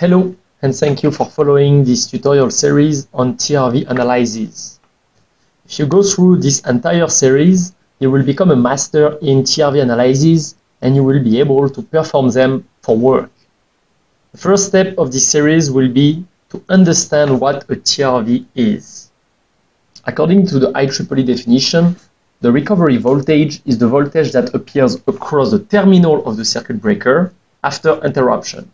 Hello, and thank you for following this tutorial series on TRV analysis. If you go through this entire series, you will become a master in TRV analysis and you will be able to perform them for work. The first step of this series will be to understand what a TRV is. According to the IEEE definition, the recovery voltage is the voltage that appears across the terminal of the circuit breaker after interruption.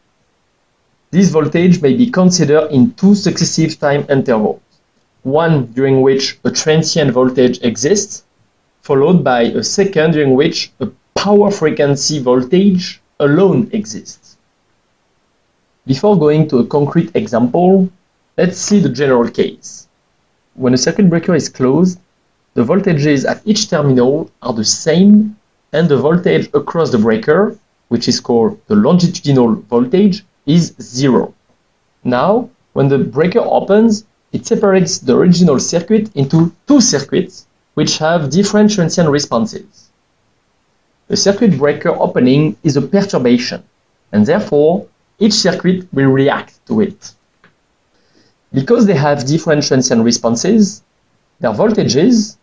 This voltage may be considered in two successive time intervals, one during which a transient voltage exists, followed by a second during which a power frequency voltage alone exists. Before going to a concrete example, let's see the general case. When a circuit breaker is closed, the voltages at each terminal are the same and the voltage across the breaker, which is called the longitudinal voltage, is zero. Now, when the breaker opens, it separates the original circuit into two circuits which have different transient responses. The circuit breaker opening is a perturbation, and therefore each circuit will react to it. Because they have different transient responses, their voltages,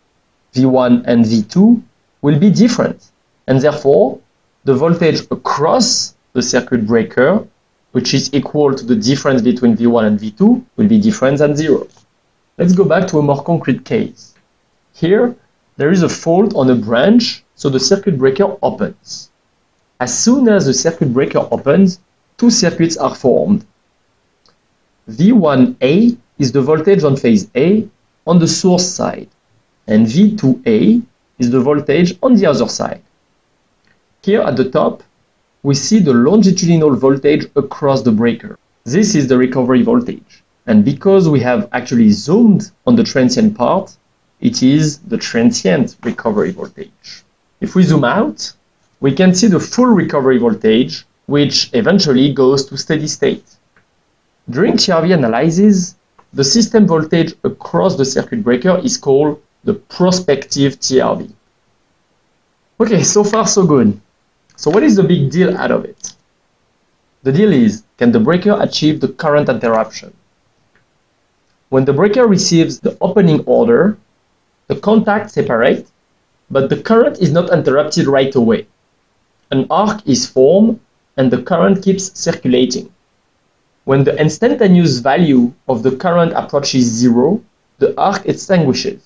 V1 and V2, will be different, and therefore the voltage across the circuit breaker which is equal to the difference between V1 and V2, will be different than zero. Let's go back to a more concrete case. Here, there is a fault on a branch, so the circuit breaker opens. As soon as the circuit breaker opens, two circuits are formed. V1A is the voltage on phase A on the source side, and V2A is the voltage on the other side. Here at the top, we see the longitudinal voltage across the breaker. This is the recovery voltage. And because we have actually zoomed on the transient part, it is the transient recovery voltage. If we zoom out, we can see the full recovery voltage, which eventually goes to steady state. During TRV analysis, the system voltage across the circuit breaker is called the prospective TRV. Okay, so far so good. So what is the big deal out of it? The deal is, can the breaker achieve the current interruption? When the breaker receives the opening order, the contacts separate, but the current is not interrupted right away. An arc is formed and the current keeps circulating. When the instantaneous value of the current approaches zero, the arc extinguishes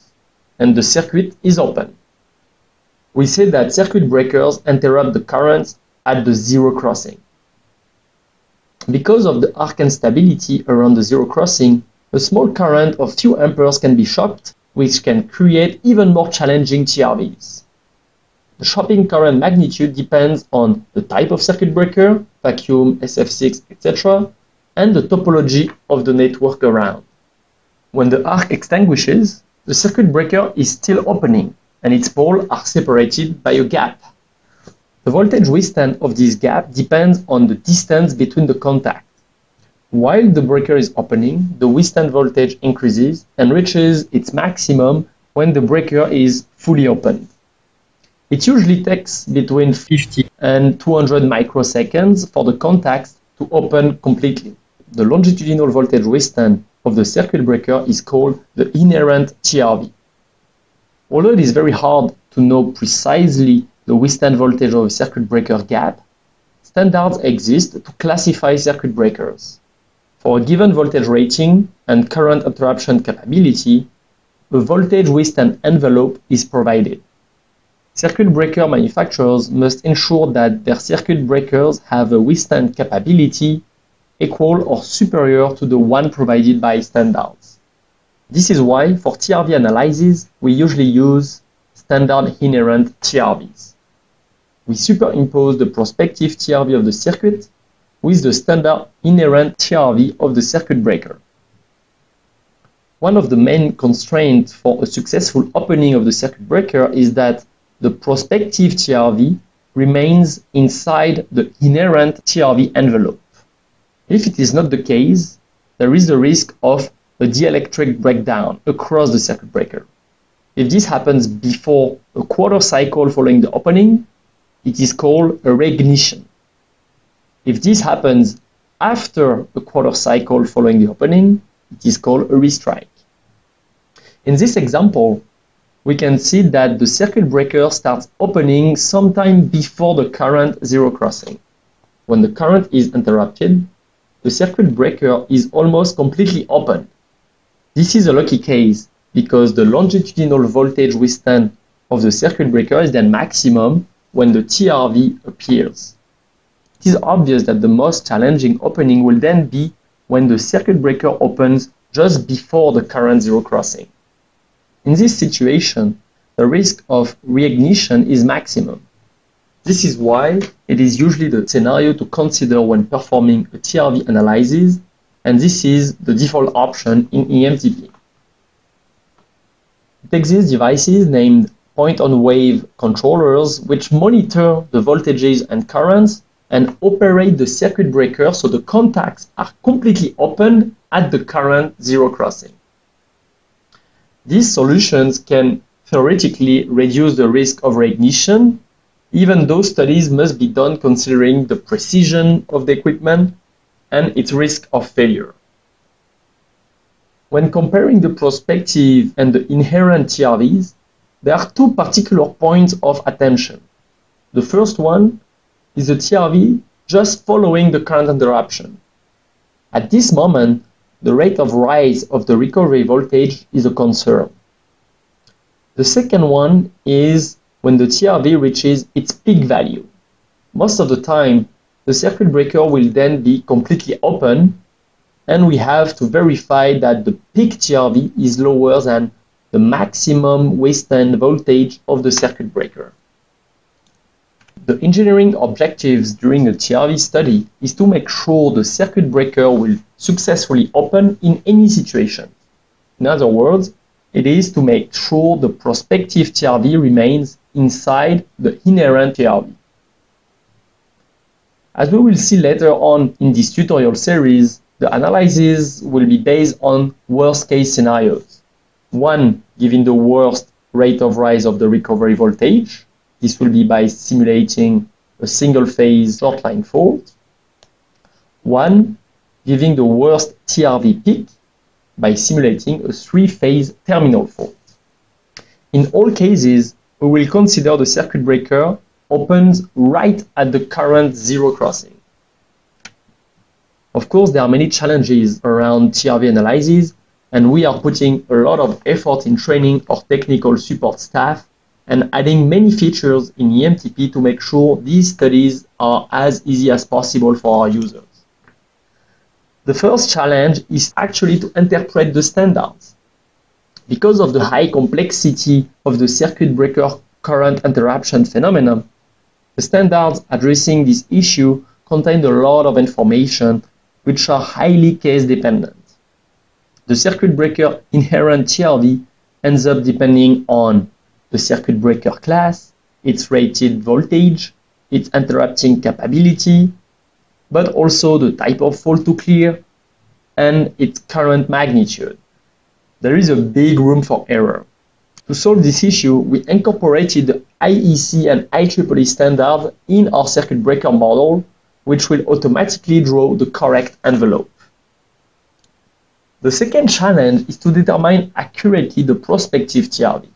and the circuit is open we say that circuit breakers interrupt the currents at the zero crossing. Because of the arc instability around the zero crossing, a small current of few amperes can be shocked, which can create even more challenging TRVs. The shocking current magnitude depends on the type of circuit breaker, vacuum, SF6, etc., and the topology of the network around. When the arc extinguishes, the circuit breaker is still opening, and its poles are separated by a gap. The voltage withstand of this gap depends on the distance between the contacts. While the breaker is opening, the withstand voltage increases and reaches its maximum when the breaker is fully opened. It usually takes between 50 and 200 microseconds for the contacts to open completely. The longitudinal voltage withstand of the circuit breaker is called the inherent TRV. Although it is very hard to know precisely the withstand voltage of a circuit breaker gap, standards exist to classify circuit breakers. For a given voltage rating and current interruption capability, a voltage withstand envelope is provided. Circuit breaker manufacturers must ensure that their circuit breakers have a withstand capability equal or superior to the one provided by standards. This is why, for TRV analysis, we usually use standard inherent TRVs. We superimpose the prospective TRV of the circuit with the standard inherent TRV of the circuit breaker. One of the main constraints for a successful opening of the circuit breaker is that the prospective TRV remains inside the inherent TRV envelope. If it is not the case, there is the risk of a dielectric breakdown across the circuit breaker. If this happens before a quarter cycle following the opening, it is called a reignition. If this happens after a quarter cycle following the opening, it is called a restrike. In this example, we can see that the circuit breaker starts opening sometime before the current zero crossing. When the current is interrupted, the circuit breaker is almost completely open. This is a lucky case because the longitudinal voltage withstand of the circuit breaker is then maximum when the TRV appears. It is obvious that the most challenging opening will then be when the circuit breaker opens just before the current zero crossing. In this situation, the risk of reignition is maximum. This is why it is usually the scenario to consider when performing a TRV analysis, and this is the default option in EMTP. It exists devices named point-on-wave controllers which monitor the voltages and currents and operate the circuit breaker so the contacts are completely open at the current zero crossing. These solutions can theoretically reduce the risk of reignition, even though studies must be done considering the precision of the equipment and its risk of failure. When comparing the prospective and the inherent TRVs, there are two particular points of attention. The first one is the TRV just following the current interruption. At this moment, the rate of rise of the recovery voltage is a concern. The second one is when the TRV reaches its peak value. Most of the time, the circuit breaker will then be completely open and we have to verify that the peak TRV is lower than the maximum withstand voltage of the circuit breaker. The engineering objectives during a TRV study is to make sure the circuit breaker will successfully open in any situation. In other words, it is to make sure the prospective TRV remains inside the inherent TRV. As we will see later on in this tutorial series, the analysis will be based on worst case scenarios. One, giving the worst rate of rise of the recovery voltage, this will be by simulating a single phase short line fault. One, giving the worst TRV peak by simulating a three phase terminal fault. In all cases, we will consider the circuit breaker opens right at the current zero crossing. Of course, there are many challenges around TRV analysis, and we are putting a lot of effort in training our technical support staff and adding many features in EMTP to make sure these studies are as easy as possible for our users. The first challenge is actually to interpret the standards. Because of the high complexity of the circuit breaker current interruption phenomenon, the standards addressing this issue contain a lot of information which are highly case dependent. The circuit breaker inherent TRV ends up depending on the circuit breaker class, its rated voltage, its interrupting capability, but also the type of fault to clear and its current magnitude. There is a big room for error. To solve this issue, we incorporated IEC and IEEE standard in our circuit breaker model, which will automatically draw the correct envelope. The second challenge is to determine accurately the prospective TRV.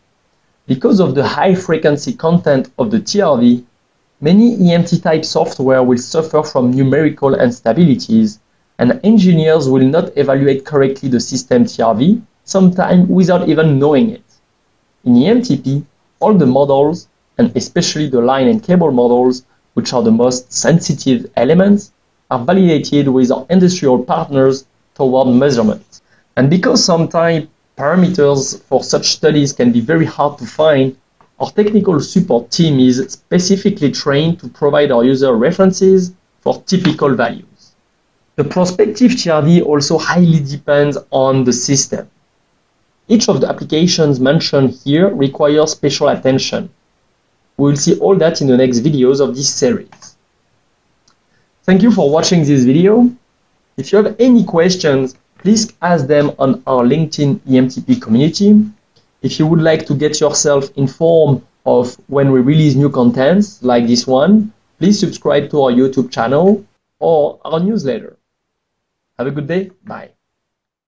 Because of the high frequency content of the TRV, many EMT type software will suffer from numerical instabilities and engineers will not evaluate correctly the system TRV, sometimes without even knowing it. In EMTP, all the models, and especially the line and cable models, which are the most sensitive elements, are validated with our industrial partners toward measurement. And because sometimes parameters for such studies can be very hard to find, our technical support team is specifically trained to provide our user references for typical values. The prospective TRV also highly depends on the system. Each of the applications mentioned here requires special attention. We will see all that in the next videos of this series. Thank you for watching this video. If you have any questions, please ask them on our LinkedIn EMTP community. If you would like to get yourself informed of when we release new contents like this one, please subscribe to our YouTube channel or our newsletter. Have a good day. Bye.